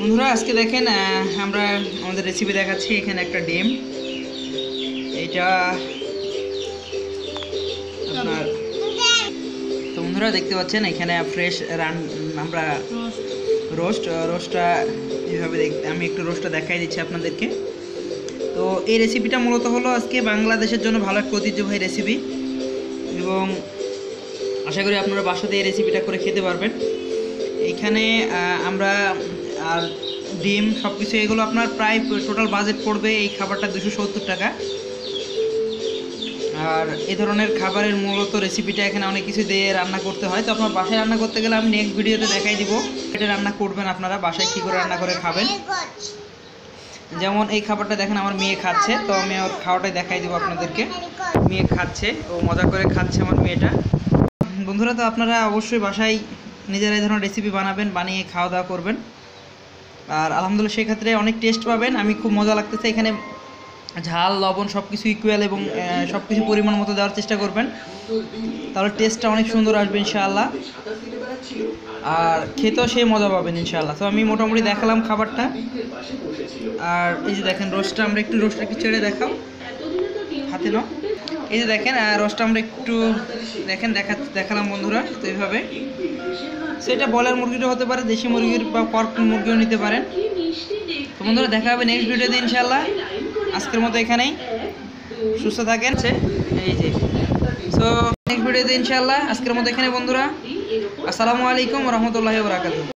বন্ধুরা, আজকে দেখেন আমরা আমাদের রেসিপি দেখাচ্ছি। এখানে একটা ডিম। এইটা আপনার তো বন্ধুরা, দেখতে পাচ্ছেন, এখানে ফ্রেশ রান আমরা রোস্ট রোস্টটা এইভাবে আমি একটু রোস্টটা দেখাই দিচ্ছি আপনাদেরকে। তো এই রেসিপিটা মূলত হলো আজকে বাংলাদেশের জন্য ভালো একটা ঐতিহ্যবাহী রেসিপি এবং আশা করি আপনারা বাসাতে এই রেসিপিটা করে খেতে পারবেন। এইখানে আমরা আর ডিম সব কিছু এগুলো আপনার প্রায় টোটাল বাজেট পড়বে এই খাবারটা দুশো সত্তর টাকা। আর এ ধরনের খাবারের মূলত রেসিপিটা এখানে অনেক কিছু দিয়ে রান্না করতে হয়। তো আপনার বাসায় রান্না করতে গেলে আমি নেক্সট ভিডিওতে দেখাই দিব এটা রান্না করবেন আপনারা, বাসায় কী করে রান্না করে খাবেন। যেমন এই খাবারটা দেখেন, আমার মেয়ে খাচ্ছে, তো আমি ওর খাওয়াটাই দেখাই দিব আপনাদেরকে। মেয়ে খাচ্ছে, ও মজা করে খাচ্ছে আমার মেয়েটা। বন্ধুরা, তো আপনারা অবশ্যই বাসায় নিজেরা এই ধরনের রেসিপি বানাবেন, বানিয়ে খাওয়া দাওয়া করবেন। আর আলহামদুলিল্লাহ সেক্ষেত্রে অনেক টেস্ট পাবেন। আমি খুব মজা লাগতেছে। এখানে ঝাল, লবণ সব কিছু ইকুয়াল এবং সব কিছু পরিমাণ মতো দেওয়ার চেষ্টা করবেন। তাহলে টেস্টটা অনেক সুন্দর আসবে ইনশাআল্লাহ। আর খেতেও সে মজা পাবেন ইনশাআল্লাহ। তো আমি মোটামুটি দেখালাম খাবারটা। আর এই যে দেখেন রোস্টটা আমরা একটু রোস্টটা একটু ছেড়ে দেখাও। হাতে নাও। এই যে দেখেন, আর রোস্টটা আমরা একটু দেখেন, দেখা দেখালাম বন্ধুরা, তো এইভাবে। সেটা বলার মুরগিটা হতে পারে, দেশি মুরগির বা পর্ক মুরগিও নিতে পারেন। তো বন্ধুরা, দেখা হবে নেক্সট ভিডিওতে, ইনশাআল্লাহ। আজকের মতো এখানেই। সুস্থ থাকেন। এই যে সো নেক্সট ভিডিওতে, ইনশাআল্লাহ। আজকের মতো এখানে, বন্ধুরা। আসসালামু আলাইকুম রহমতুল্লাহ বরাকাতু